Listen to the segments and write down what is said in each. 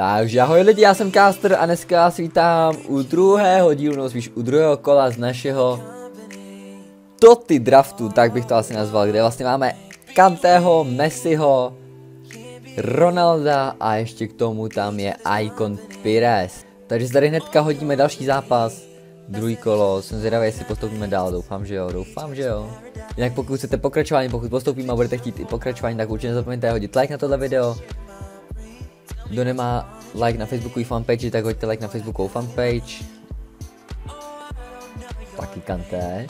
Takže ahoj lidi, já jsem Caster a dneska vás vítám u druhého dílu, no spíš u druhého kola z našeho Toty draftu, tak bych to asi nazval, kde vlastně máme Kanteho, Messiho, Ronalda a ještě k tomu tam je Icon Pires. Takže tady hnedka hodíme další zápas, druhý kolo, jsem zvědavý, jestli postoupíme dál, doufám, že jo, doufám, že jo. Jinak pokud chcete pokračování, pokud postoupíme a budete chtít i pokračování, tak určitě nezapomeňte hodit like na tohle video. Kdo nemá like na Facebooku i fanpage, tak hoďte like na Facebooku fanpage. Taky Kanté.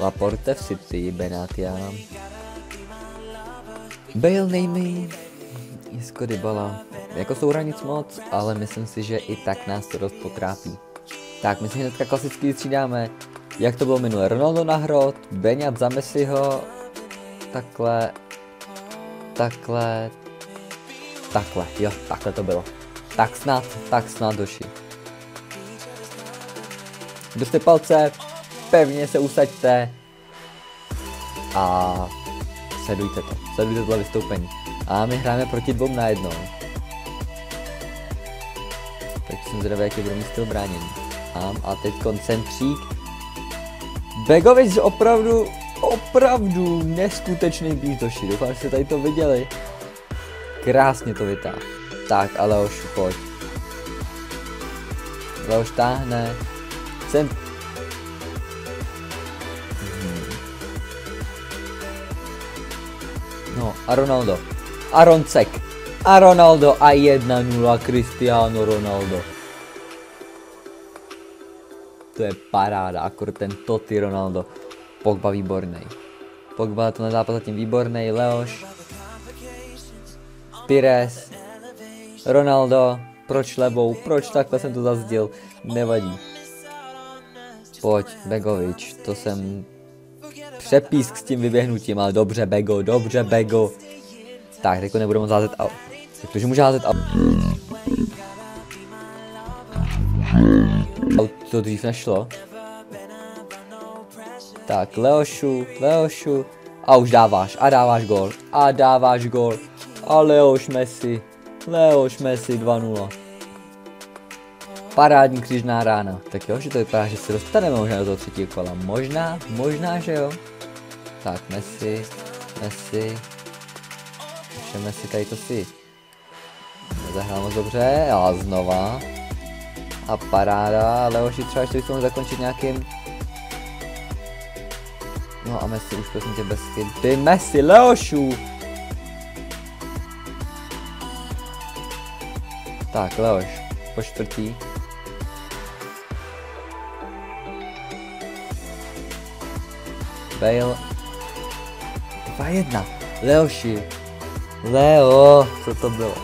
Laporte v City, Benatia. Bale Nejmy, Jisko Dybala. Jako souhra nic moc, ale myslím si, že i tak nás to dost potrápí. Tak, my si hnedka klasicky vystřídáme, jak to bylo minule. Ronaldo na hrot, Beňat za Messiho, takhle, takhle, takhle, jo, takhle to bylo. Tak snad, tak snad doši. Držte palce, pevně se usaďte a sledujte to, sledujte tohle vystoupení. A my hráme proti dvou na jedno. Tak jsem zvědavý, jaký budu mít styl bránění. A teď koncentřík. Begovič opravdu, opravdu neskutečný býtoši. Doufám, že jste tady to viděli. Krásně to vytáhl. Tak, ale už pojď. Leoš táhne. Jsem... Hmm. No, a Ronaldo. A Roncek. A Ronaldo a 1-0 Cristiano Ronaldo. To je paráda, akor ten Totti Ronaldo. Pogba výborný. Pogba to na zápas zatím výborný, Leoš. Pires. Ronaldo. Proč levou? Proč takhle jsem to zazdil? Nevadí. Pojď, Begovič, to jsem přepísk s tím vyběhnutím, ale dobře Bego, dobře Bego. Tak, teďko nebudeme zázet out. Takže může házet out. Out to dřív nešlo. Tak, Leošu, Leošu. A už dáváš, a dáváš gol, a dáváš gol. A Leoš Messi, Leoš Messi 2-0. Parádní křižná rána. Tak jo, že to vypadá, že se dostaneme možná do toho třetího kola. Možná, možná, že jo. Tak, Messi, Messi. Ještě Messi tady to si nezahrál moc dobře, a znova. A paráda, Leoši třeba ještě bychom zakončit nějakým No a Messi už prosím tě bez chyby. Messi, Leošu! Tak, Leoš, po čtvrtý. Bale. 2-1. Leoši. Leo, co to bylo?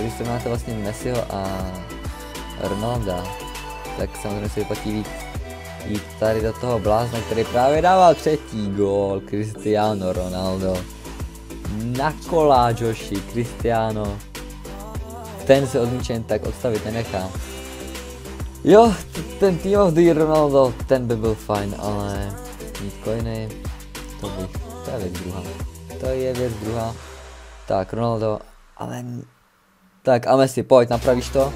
Když se máte vlastně Messiho a Ronalda, tak samozřejmě se vyplatí víc jít tady do toho blázna, který právě dával třetí gól, Cristiano Ronaldo. Na kolá Joshi, Cristiano. Ten se odmíčen tak odstavit nenechá. Jo, ten Team of the Ronaldo, ten by byl fajn, ale mít coiny, to bych, to je věc druhá. To je věc druhá. Tak, Ronaldo, ale... Tak a Messi, pojď, napravíš to?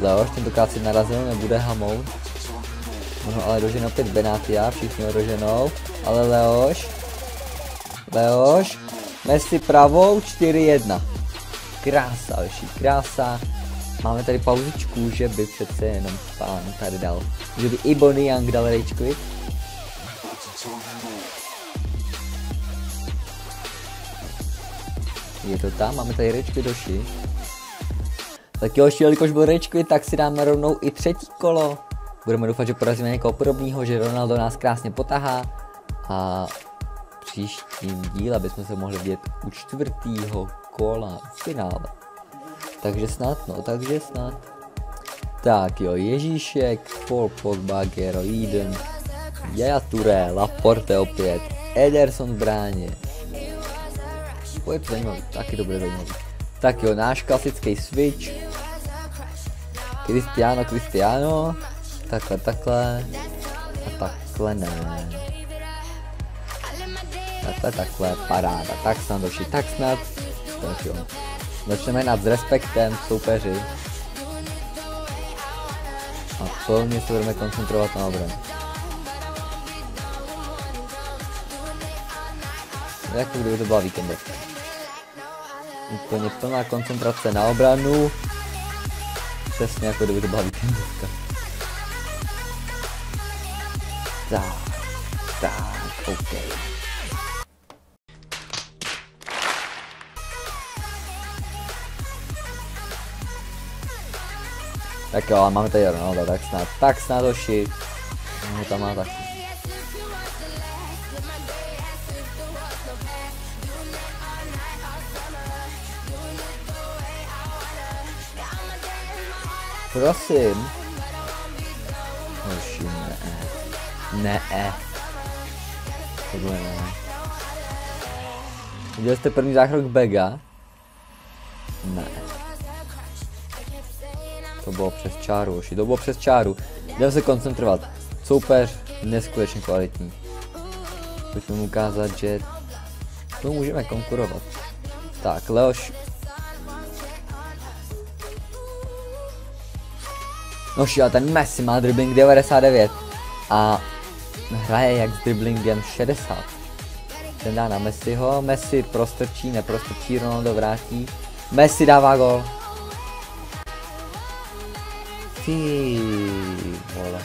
Leoš, tentokrát si narazil, nebude hamou. Ono ale dožen opět Benatia, všichni ho doženou. Ale Leoš. Leoš. Messi pravou, 4-1. Krása, Leši, krása. Máme tady pauzičku, že by přece jenom pán tady dal. Že by i Bonnie Young dal rage. Je to tam, máme tady rage doši. Tak jo, jelikož byl rage tak si dáme rovnou i třetí kolo. Budeme doufat, že porazíme někoho podobného, že Ronaldo nás krásně potahá a příštím díle bychom se mohli vidět u čtvrtého kola v finále. Takže snad, no, takže snad. Tak jo, Ježíšek, Paul Pogba, Gero Eden, Jaja Touré, Laporte opět, Ederson v bráně. To je to zajímavý, taky to bude zajímavý. Tak jo, náš klasický switch. Cristiano, Cristiano. Takhle, takhle. A takhle ne. Takhle, takhle, paráda. Tak snad došli, tak snad. Tak jo. Začneme s respektem soupeři. A plně se budeme koncentrovat na obranu. Jako kdyby to byla víkendovka. Úplně plná koncentrace na obranu. Přesně jako kdyby to byla víkendovka. Tak, tak, OK. Tak jo, ale máme tady Ronaldo, tak snad, tak snad hoši. No, tam má taky. Prosím. Hoši, ne. Ne. Tohle ne. Viděli jste první zákrok Bega? Ne. To bylo přes čáru, hoši, to bylo přes čáru. Jdeme se koncentrovat. Soupeř neskutečně kvalitní. Pojďme mu ukázat, že to můžeme konkurovat. Tak, Leoš. No a ten Messi má dribbling 99 a hraje jak s dribblingem 60. Ten dá na Messiho, Messi prostrčí, neprostrčí, Ronaldo vrátí. Messi dává gol. Ty vole.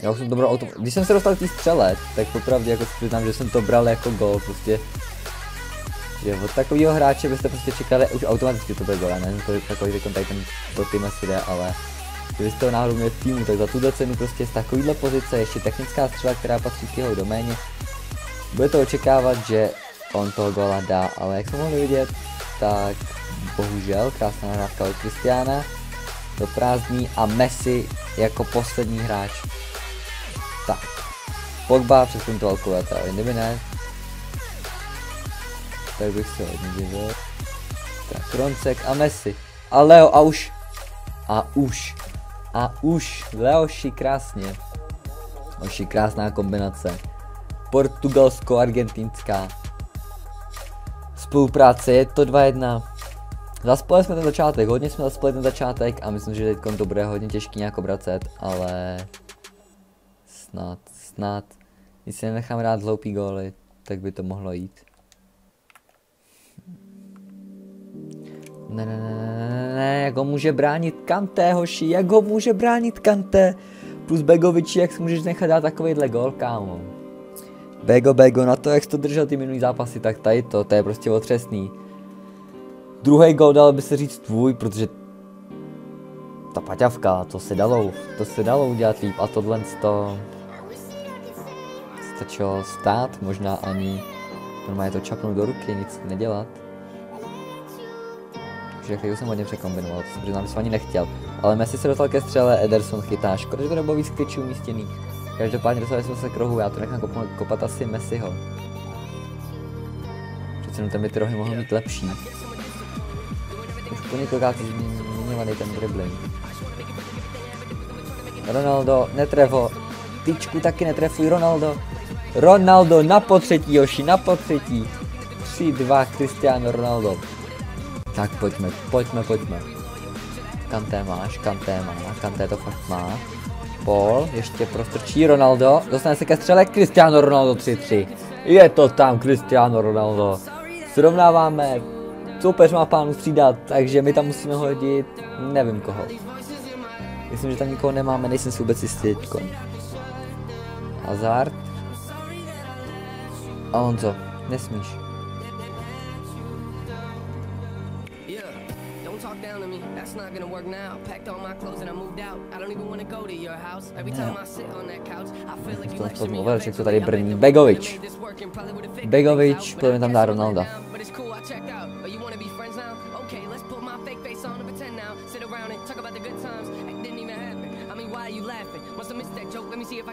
Já už jsem to bral auto... Když jsem se dostal k té střele, tak popravdě jako přiznám, že jsem to bral jako gol, prostě. Že od takového hráče byste prostě čekali, už automaticky to bude gol, já nevím, kolik takový teď ten to tým asi jde, ale kdybyste ho náhodou měli v týmu, tak za tuto cenu prostě z takovýhle pozice, ještě technická střela, která patří k jeho doméně, budete očekávat, že on toho gola dá, ale jak jsme mohli vidět, tak bohužel krásná nahrávka od Kristiána do prázdní a Messi jako poslední hráč. Tak, Pogba přesprintoval kuleta, kdyby ne, tak bych se hodně divil. Tak, Roncek a Messi. A Leo a už. A už. A už. Leoši krásně. Leoši krásná kombinace. Portugalsko-argentinská. Spolupráce, je to 2-1. Zaspali jsme ten začátek, hodně jsme zaspali ten začátek a myslím, že teď to bude hodně těžký nějak obracet, ale snad, snad, když si nenechám rád hloupý góly, tak by to mohlo jít. Ne, ne, ne, ne, ne, jak ho může bránit Kante, hoši, jak ho může bránit Kante? Plus Begoviči, jak si můžeš nechat dát takovýhle gol, kámo. Bego, Bego, na to, jak jsi to držel ty minulý zápasy, tak tady to, to je prostě otřesný. Druhý gol dal by se říct tvůj, protože ta paťavka, to se dalo, to se dalo udělat líp a tohle to stačilo stát, možná ani normálně to čapnout do ruky, nic nedělat. Takže chvíli jsem hodně překombinoval, to se přiznám, že jsem ani nechtěl. Ale Messi se dostal ke střele, Ederson chytá, škoda, že to nebylo víc ktyčů umístěný. Každopádně dostali jsme se k rohu, já to nechám kopat, kopat asi Messiho. Přece jenom ten by ty rohy mohl mít lepší po několikátý zmiňovaný ten dribbling. Ronaldo, netrevo. Tyčku taky netrefuj, Ronaldo. Ronaldo na potřetí, Joši, na potřetí. 3-2, Cristiano Ronaldo. Tak pojďme, pojďme, pojďme. Kanté máš, Kanté má, Kanté to fakt má. Paul, ještě prostrčí Ronaldo, dostane se ke střele Cristiano Ronaldo 3-3. Je to tam Cristiano Ronaldo. Srovnáváme soupeř má plánu střídat, takže my tam musíme hodit, nevím koho. Myslím, že tam nikoho nemáme, nejsem si vůbec jistý teďko. Hazard. A Honzo, nesmíš. Not gonna work now. Packed all my clothes and I moved out. I don't even want to go to your house. Every time I sit on that couch, I feel like you lecture me. Mluvil, že tady brní Begovič. Begovič, pojďme tam dá Ronalda.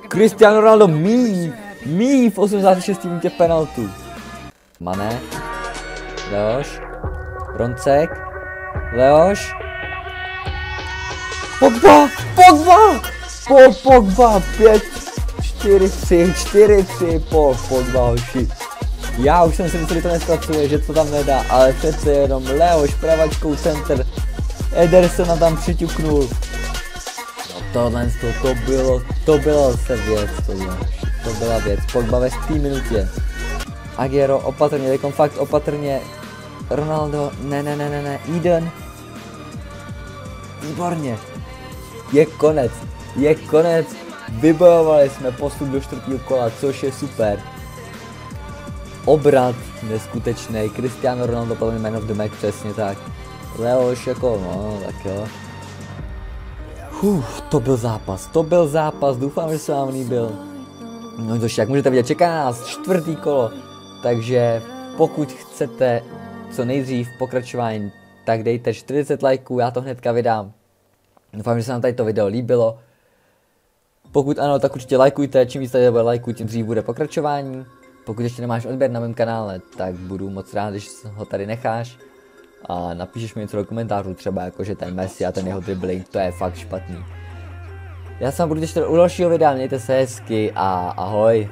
Cristiano Ronaldo mí, mí v 86. minutě penaltu. Mané, Leoš, Roncek, Leoš, Pogba, Pogba, po Pogba, 5, 4, 3, 4, 3, po Pogba, hoši. Já už jsem si myslel, že to nespracuje, že to tam nedá, ale přece jenom Leoš pravačkou center. Edersona tam přiťuknul. No tohle to, to bylo, to bylo se věc, tohle. To byla věc, Pogba ve té minutě. Aguero opatrně, teďkom fakt opatrně. Ronaldo, ne, ne, ne, ne, ne, Eden. Výborně. Je konec, je konec. Vybojovali jsme postup do čtvrtého kola, což je super. Obrat neskutečný. Cristiano Ronaldo podle Man of the Match, přesně tak. Leoš jako, no, tak jo. Uf, to byl zápas, to byl zápas, doufám, že se vám líbil. No to jak můžete vidět, čeká nás čtvrtý kolo, takže pokud chcete co nejdřív pokračování, tak dejte 40 lajků, já to hnedka vydám. Doufám, že se vám tady to video líbilo. Pokud ano, tak určitě lajkujte, čím víc tady bude lajků, tím dřív bude pokračování. Pokud ještě nemáš odběr na mém kanále, tak budu moc rád, když ho tady necháš. A napíšeš mi něco do komentářů, třeba jako, že ten Messi a ten jeho dribbling, to je fakt špatný. Já se vám budu těšit u dalšího videa, mějte se hezky a ahoj.